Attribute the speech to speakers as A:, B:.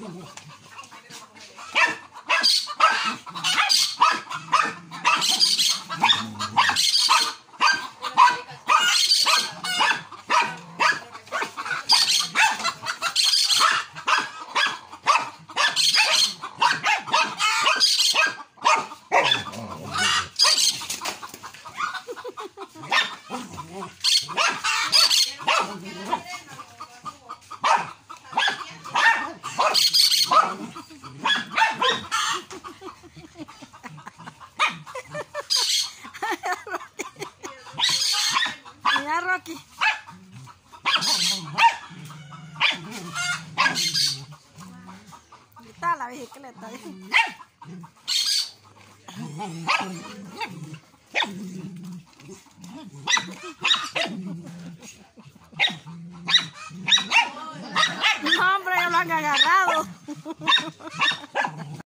A: Mira, Rocky. Está la bicicleta. No, hombre, ya lo han agarrado.